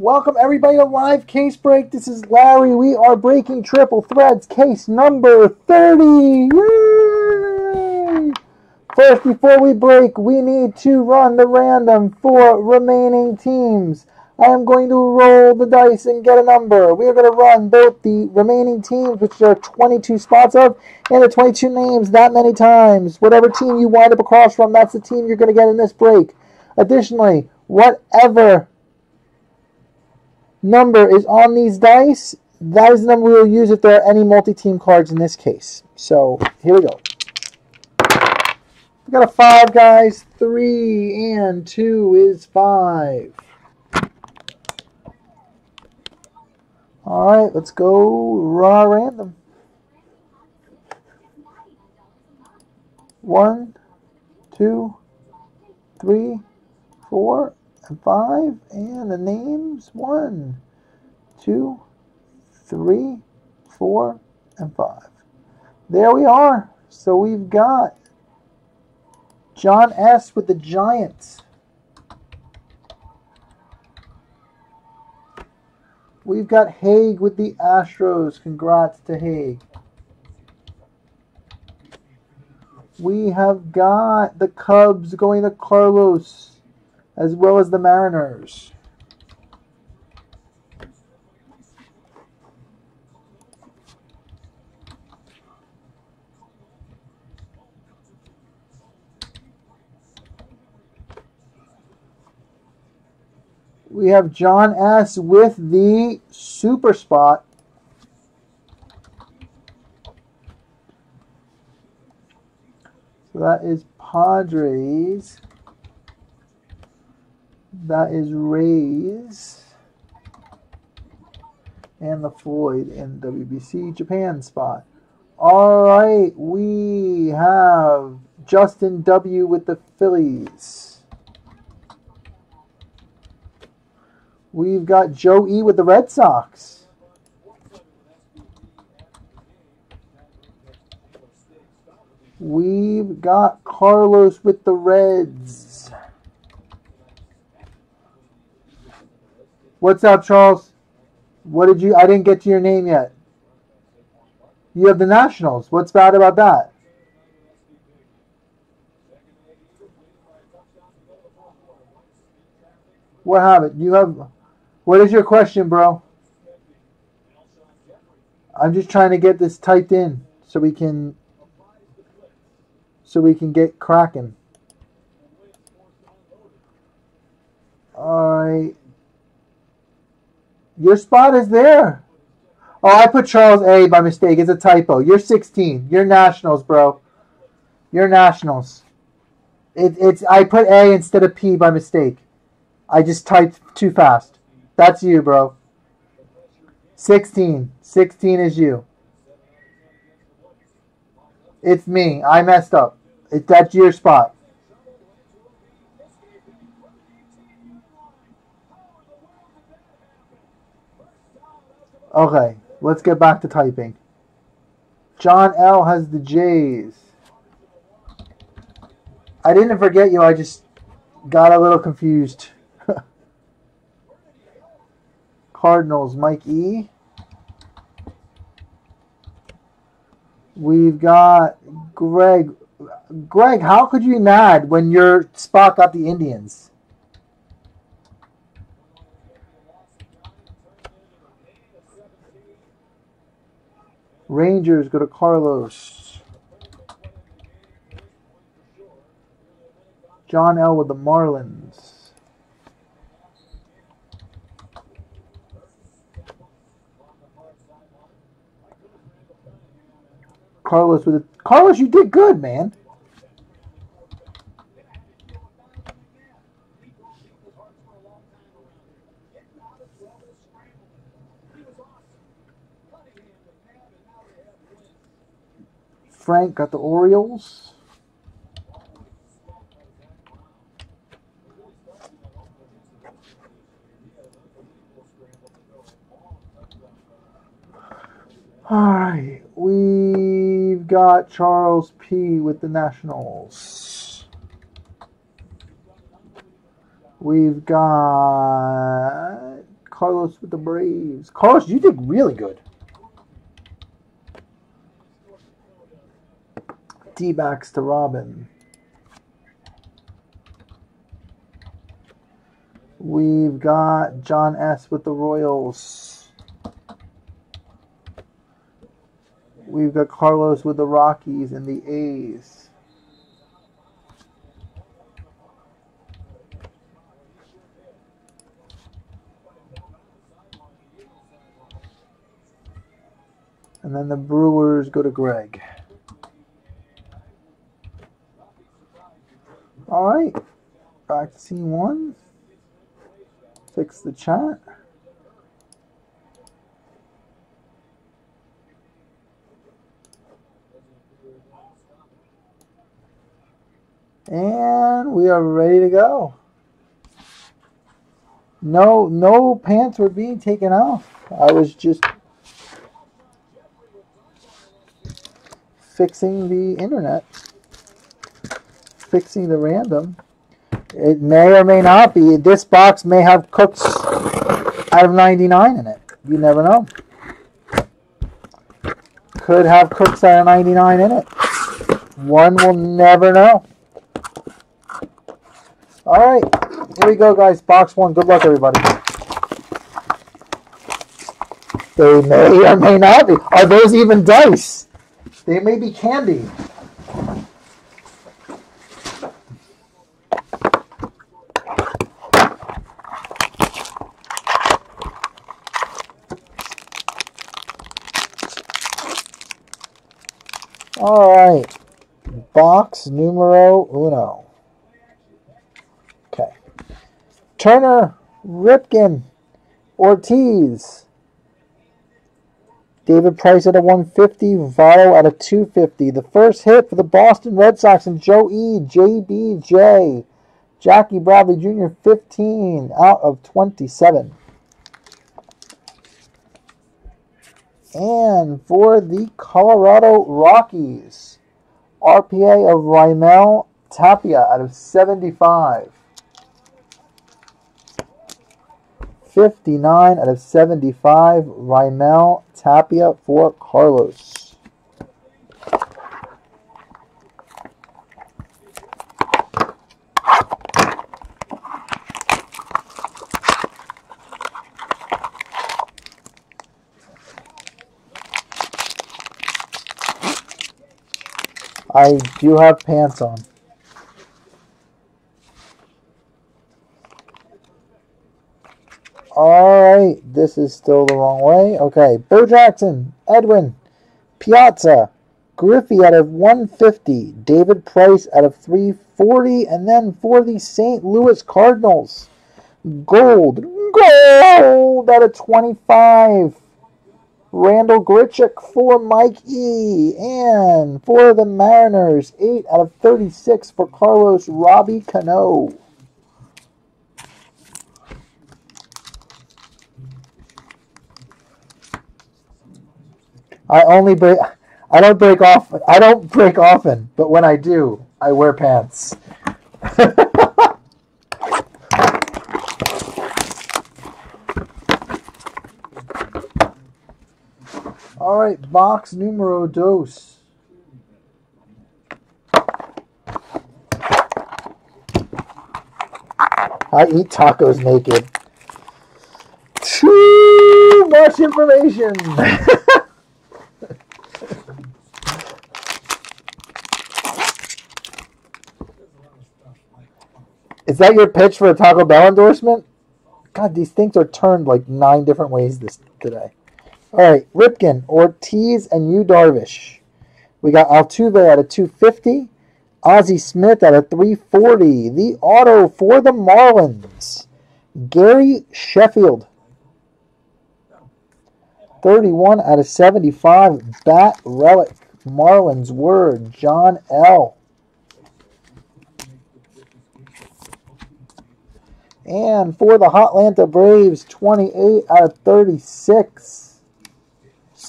Welcome everybody to live case break. This is Larry. We are breaking triple threads case number 30. Yay! First, before we break, we need to run the random for remaining teams. I am going to roll the dice and get a number. We are going to run both the remaining teams, which are 22 spots of, and the 22 names that many times. Whatever team you wind up across from, that's the team you're going to get in this break. Additionally, whatever number is on these dice, that is the number we will use if there are any multi-team cards in this case. So here we go. We got a five, guys. Three and two is five. All right, let's go raw random. One, two, three, four, five. And the names one, two, three, four, and five. There we are. So we've got John S. with the Giants. We've got Haig with the Astros. Congrats to Haig. We have got the Cubs going to Carlos, as well as the Mariners. We have John S. with the super spot. So that is Padres. That is Rays. And the Floyd in WBC Japan spot. All right, we have Justin W. with the Phillies. We've got Joe E. with the Red Sox. We've got Carlos with the Reds. What's up, Charles? What did you? I didn't get to your name yet. You have the Nationals. What's bad about that? What have happened? You have. What is your question, bro? I'm just trying to get this typed in so we can so we can get cracking. Alright. Your spot is there. Oh, I put Charles A by mistake. It's a typo. You're 16. You're Nationals, bro. You're Nationals. It, it's I put A instead of P by mistake. I just typed too fast. That's you, bro. 16. 16 is you. It's me. I messed up. It, that's your spot. Okay, let's get back to typing. John L has the J's. I didn't forget you, I just got a little confused. Cardinals, Mike E. We've got Greg. Greg, how could you mad when your spot got the Indians? Rangers go to Carlos. John L. with the Marlins. Carlos with it. Carlos, you did good, man. Frank got the Orioles. All right, we've got Charles P. with the Nationals. We've got Carlos with the Braves. Carlos, you did really good. D-backs to Robin. We've got John S. with the Royals. We've got Carlos with the Rockies and the A's. And then the Brewers go to Greg. All right, back to scene one. Fix the chat. And we are ready to go. No, no pants were being taken off. I was just fixing the internet, fixing the random. It may or may not be. This box may have cooks out of 99 in it. You never know. Could have cooks out of 99 in it. One will never know. All right, here we go, guys. Box one. Good luck, everybody. They may or may not be. Are those even dice? They may be candy. All right. Box numero uno. Okay. Turner, Ripken, Ortiz. David Price at a 150, Votto at a 250. The first hit for the Boston Red Sox and Joe E. JBJ. Jackie Bradley Jr. 15 out of 27. And for the Colorado Rockies, RPA of Raimel Tapia out of 75. 59 out of 75, Raimel Tapia for Carlos. I do have pants on. Alright, this is still the wrong way. Okay, Bo Jackson, Edwin, Piazza, Griffey out of 150, David Price out of 340, and then for the St. Louis Cardinals, Gold, Gold out of 25. Randal Grichuk for Mike E. And for the Mariners, 8 out of 36 for Carlos Robbie Cano. I only break. I don't break off. I don't break often, but when I do, I wear pants. All right, box numero dos. I eat tacos naked. Too much information. Is that your pitch for a Taco Bell endorsement? God, these things are turned like nine different ways this today. All right, Ripken, Ortiz, and Yu Darvish. We got Altuve at a 250. Ozzie Smith at a 340. The auto for the Marlins. Gary Sheffield. 31 out of 75. Bat Relic. Marlins Word. John L. And for the Hotlanta Braves, 28 out of 36.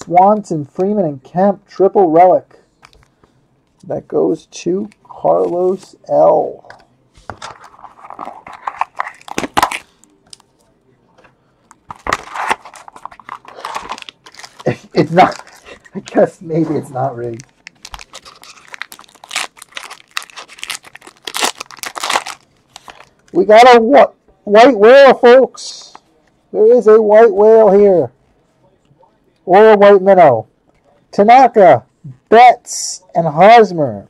Swanson, Freeman, and Kemp, triple relic. That goes to Carlos L. It's not. I guess maybe it's not rigged. We got a what? White whale, folks. There is a white whale here. Or white minnow. Tanaka, Betts, and Hosmer.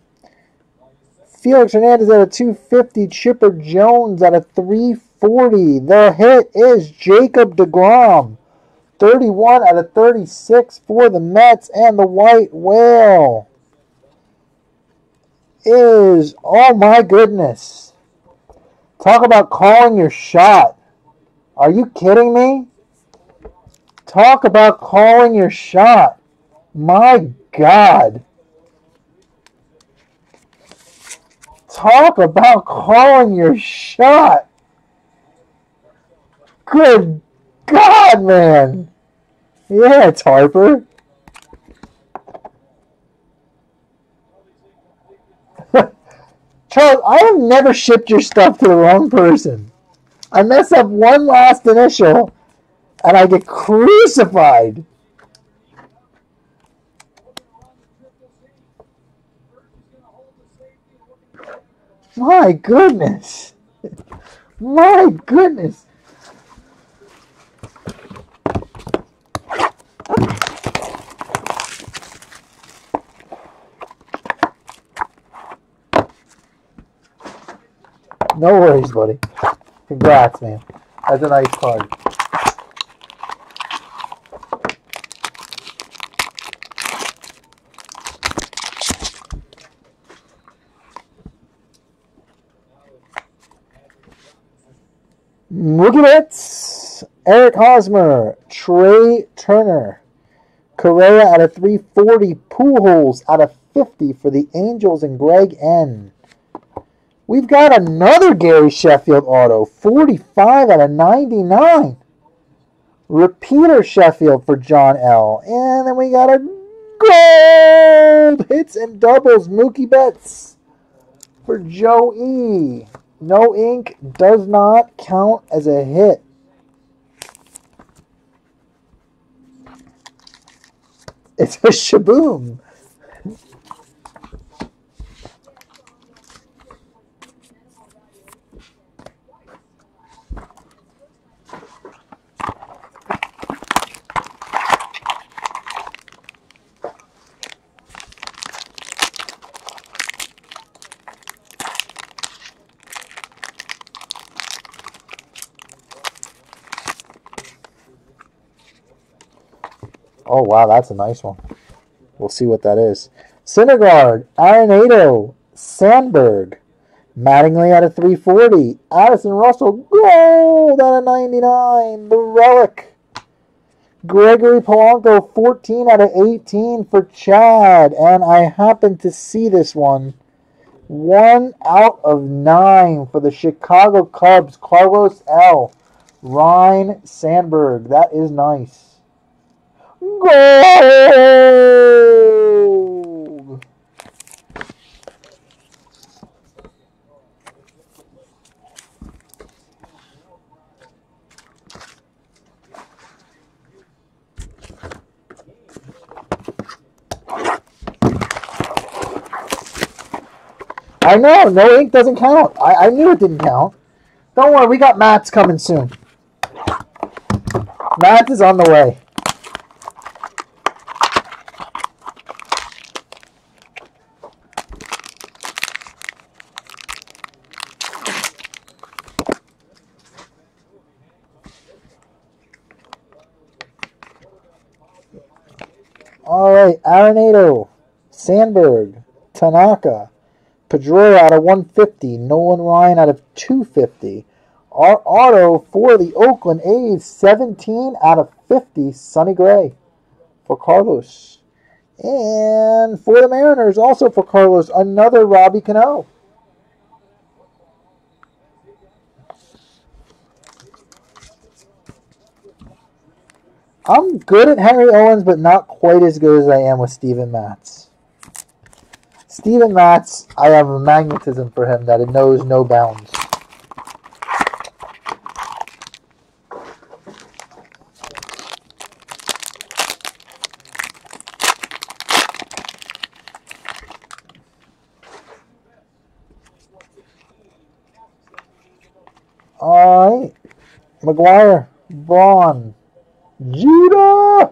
Felix Hernandez at a 250. Chipper Jones at a 340. The hit is Jacob DeGrom. 31 out of 36 for the Mets. And the white whale is, oh my goodness. Talk about calling your shot. Are you kidding me? Talk about calling your shot. My God. Talk about calling your shot. Good God, man. Yeah, it's Harper. Charles, I have never shipped your stuff to the wrong person. I mess up one last initial and I get crucified. My goodness. My goodness. No worries, buddy. Congrats, man. That's a nice card. At it. Eric Hosmer, Trea Turner, Correa out of 340, Pujols out of 50 for the Angels, and Greg N. We've got another Gary Sheffield auto, 45 out of 99. Repeater Sheffield for John L. And then we got a gold hits and doubles Mookie Betts for Joe E. No ink does not count as a hit. It's a shaboom. Oh, wow, that's a nice one. We'll see what that is. Syndergaard, Arenado, Sandberg, Mattingly at a 340, Addison Russell, gold out of 99, the relic. Gregory Polanco, 14 out of 18 for Chad, and I happen to see this one. One out of nine for the Chicago Cubs, Carlos L. Ryne Sandberg. That is nice. Gold! I know, no ink doesn't count. I, I knew it didn't count. Don't worry, we got Matt's coming soon. Matt is on the way. Right, Arenado, Sandberg, Tanaka, Pedroia out of 150, Nolan Ryan out of 250. Our auto for the Oakland A's, 17 out of 50, Sonny Gray for Carlos. And for the Mariners, also for Carlos, another Robbie Cano. I'm good at Harry Owens, but not quite as good as I am with Steven Matz. Steven Matz, I have a magnetism for him that it knows no bounds. All right. McGwire, Braun, Judah,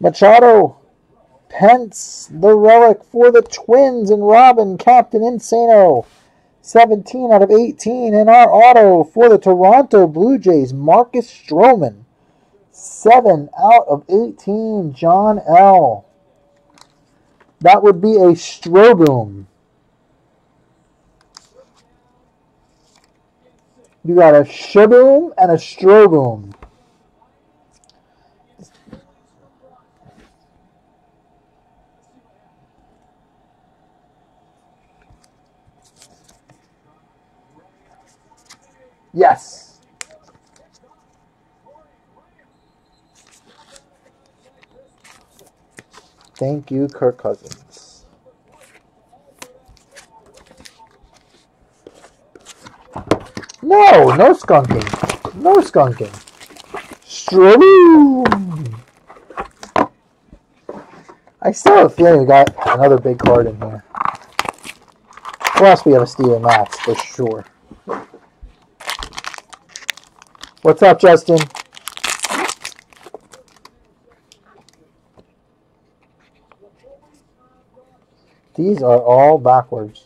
Machado, Pence, the relic for the Twins, and Robin, Captain Insano. 17 out of 18. And our auto for the Toronto Blue Jays, Marcus Stroman. 7 out of 18, John L. That would be a Stroboom. You got a Shaboom and a Stroboom. Yes. Thank you, Kirk Cousins. No, no skunking. No skunking. Stroboom. I still have a feeling we got another big card in here. Plus, we have a Steven Matz for sure. What's up, Justin? These are all backwards.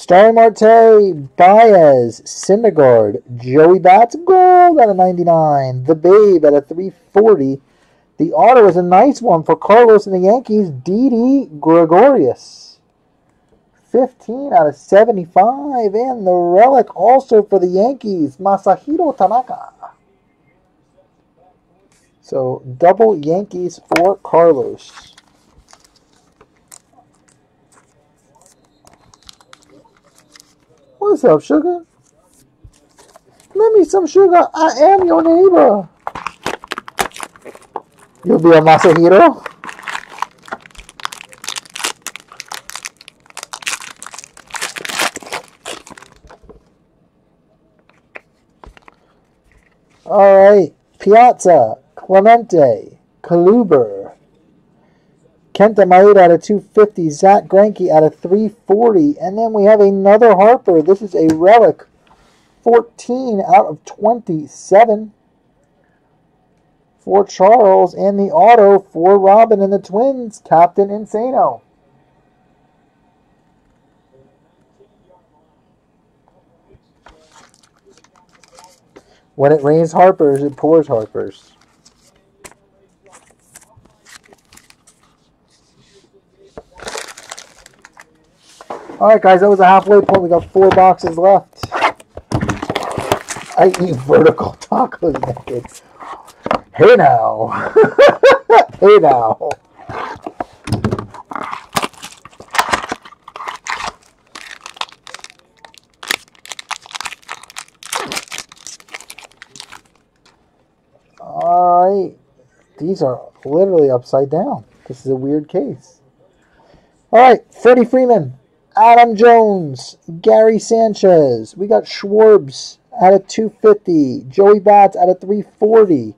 Starry Marte, Baez, Syndergaard, Joey Bats, gold at a 99. The Babe at a 340. The auto is a nice one for Carlos and the Yankees, Didi Gregorius. 15 out of 75. And the relic also for the Yankees, Masahiro Tanaka. So double Yankees for Carlos. What's up, sugar? Let me some sugar. I am your neighbor. You'll be a Masahiro? All right. Piazza, Clemente, Kluber, Kenta Maeda out of 250, Zack Greinke out of 340, and then we have another Harper. This is a relic, 14 out of 27 for Charles, and the auto for Robin and the Twins, Captain Insano. When it rains Harpers, it pours Harpers. Alright guys, that was a halfway point. We got four boxes left. I eat vertical tacos naked. Hey now. hey now. Alright. These are literally upside down. This is a weird case. Alright, Freddie Freeman, Adam Jones, Gary Sanchez. We got Schwarbs at a 250. Joey Bats at a 340.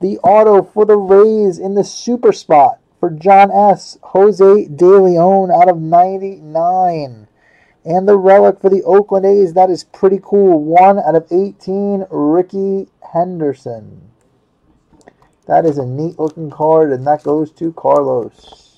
The auto for the Rays in the super spot for John S. Jose De Leon out of 99. And the relic for the Oakland A's, that is pretty cool. 1 out of 18, Rickey Henderson. That is a neat looking card, and that goes to Carlos.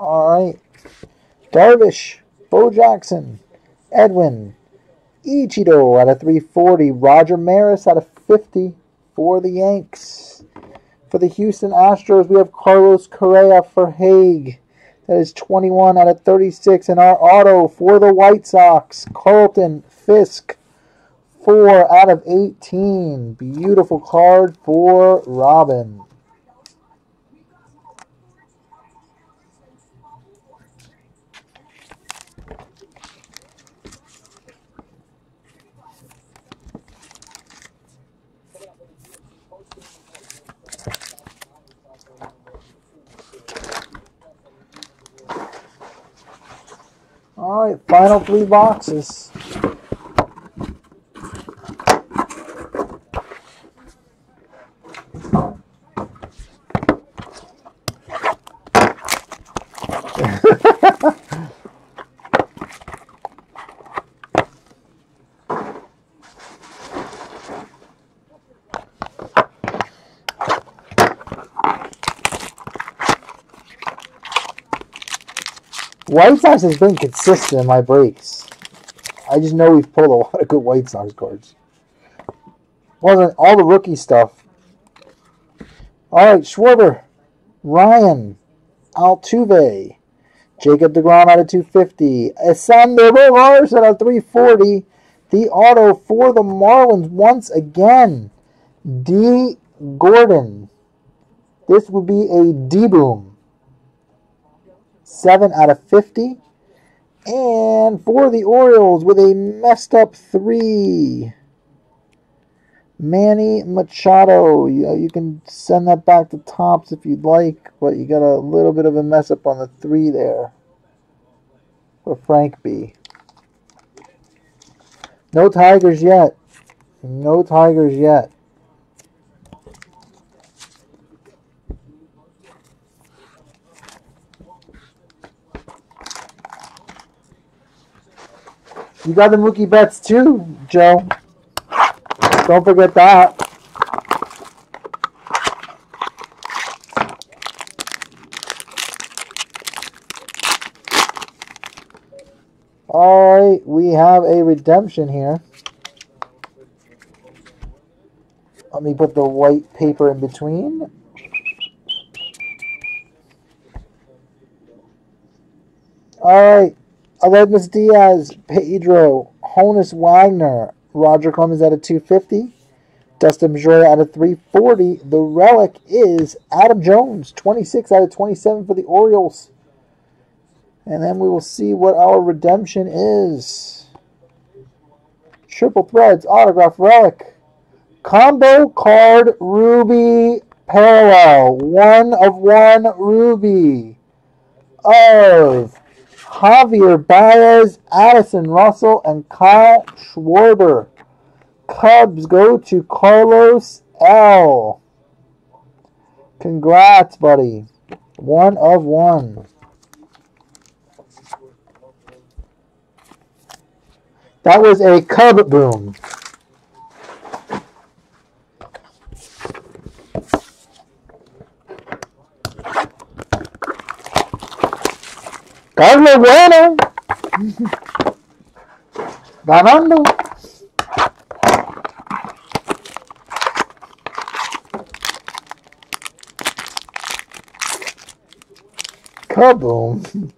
All right. Darvish, Bo Jackson, Edwin, Ichiro out of 340. Roger Maris out of 50 for the Yanks. For the Houston Astros, we have Carlos Correa for Haig. That is 21 out of 36. And our auto for the White Sox, Carlton Fisk, 4 out of 18. Beautiful card for Robin. All right, final three boxes. White Sox has been consistent in my breaks. I just know we've pulled a lot of good White Sox cards. Wasn't all the rookie stuff. All right, Schwarber, Ryan, Altuve, Jacob DeGrom out of 250, Xander Bogaerts out of 340. The auto for the Marlins once again. Dee Gordon. This would be a D boom. 7 out of 50. And for the Orioles with a messed up 3. Manny Machado. You, you can send that back to Topps if you'd like, but you got a little bit of a mess up on the 3 there for Frank B. No Tigers yet. No Tigers yet. You got the Mookie Betts too, Joe. Don't forget that. Alright, we have a redemption here. Let me put the white paper in between. Alright, Aledmys Diaz, Pedro, Honus Wagner, Roger Clemens at a 250, Dustin Pedroia at a 340. The relic is Adam Jones, 26 out of 27 for the Orioles. And then we will see what our redemption is. Triple Threads, Autograph Relic. Combo Card Ruby Parallel. One of one Ruby. Of Javier Baez, Addison Russell, and Kyle Schwarber. Cubs go to Carlos L. Congrats, buddy. One of one. That was a Cub boom. Carlos Bueno. Ganando. Kaboom.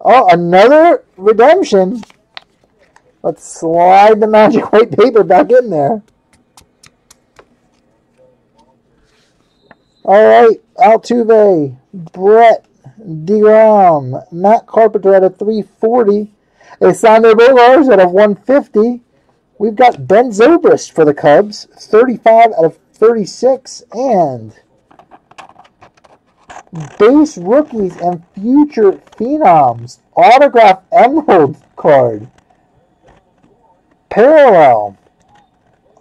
Oh, another redemption. Let's slide the magic white paper back in there. All right, Altuve, Brett, DeGrom, Matt Carpenter at a 340, Alexander Bogaerts at a 150. We've got Ben Zobrist for the Cubs, 35 out of 36, and base rookies and future phenoms. Autograph emerald card. Parallel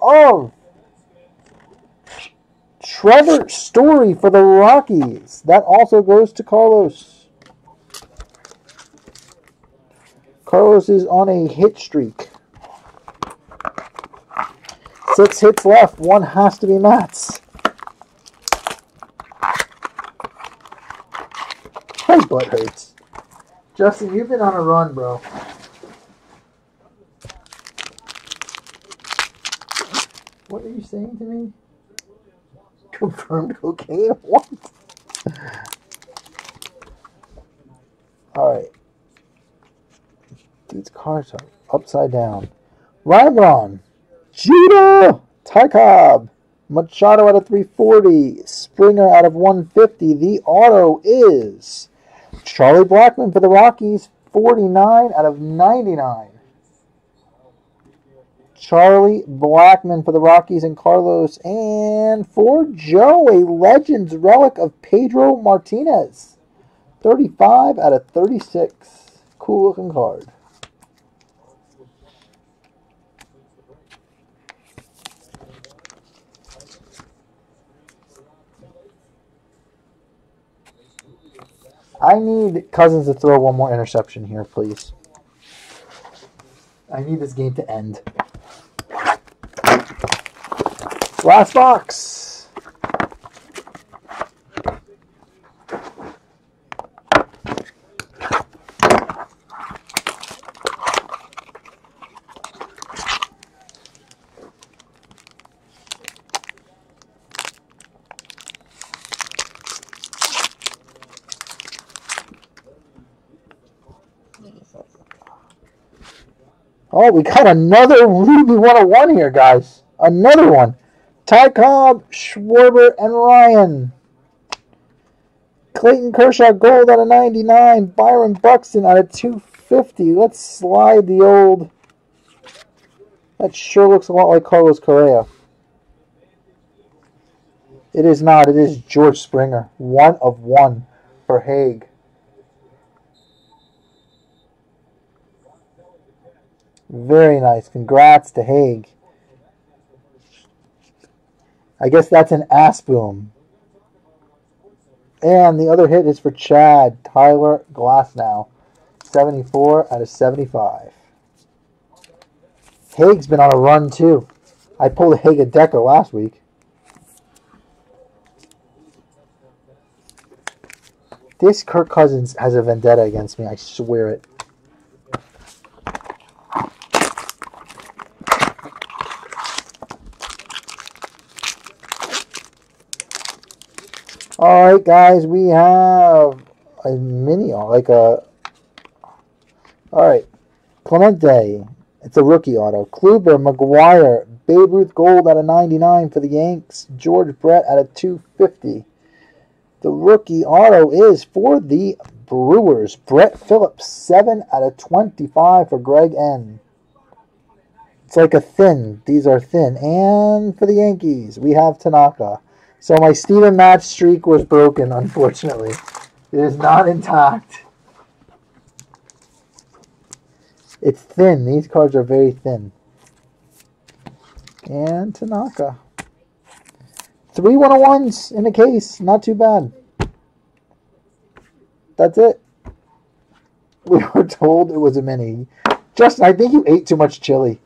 of Trevor Story for the Rockies. That also goes to Carlos. Carlos is on a hit streak. Six hits left. One has to be Matt's. My butt hurts. Justin, you've been on a run, bro. What are you saying to me? Confirmed cocaine? What? Alright. These cards are upside down. Rybron. Judah. Ty Cobb. Machado out of 340. Springer out of 150. The auto is Charlie Blackmon for the Rockies. 49 out of 99. Charlie Blackmon for the Rockies and Carlos. And for Joe, a Legends relic of Pedro Martinez. 35 out of 36. Cool looking card. I need Cousins to throw one more interception here, please. I need this game to end. Last box. Oh, we got another Ruby 101 here, guys. Another one. Ty Cobb, Schwarber, and Ryan. Clayton Kershaw gold out of 99. Byron Buxton out of 250. Let's slide the old. That sure looks a lot like Carlos Correa. It is not. It is George Springer. One of one for Hague. Very nice. Congrats to Hague. I guess that's an ass boom. And the other hit is for Chad Tyler Glasnow. 74 out of 75. Hague's been on a run too. I pulled Hague a Decker last week. This Kirk Cousins has a vendetta against me, I swear it. All right, guys, we have a mini, like a. All right, Clemente. It's a rookie auto. Kluber, McGwire, Babe Ruth Gold out of 99 for the Yanks. George Brett out of 250. The rookie auto is for the Brewers. Brett Phillips, 7 out of 25 for Greg N. It's like a thin. These are thin. And for the Yankees, we have Tanaka. So my Steven Matz streak was broken, unfortunately. It is not intact. It's thin. These cards are very thin. And Tanaka. Three 101s in a case. Not too bad. That's it. We were told it was a mini. Justin, I think you ate too much chili.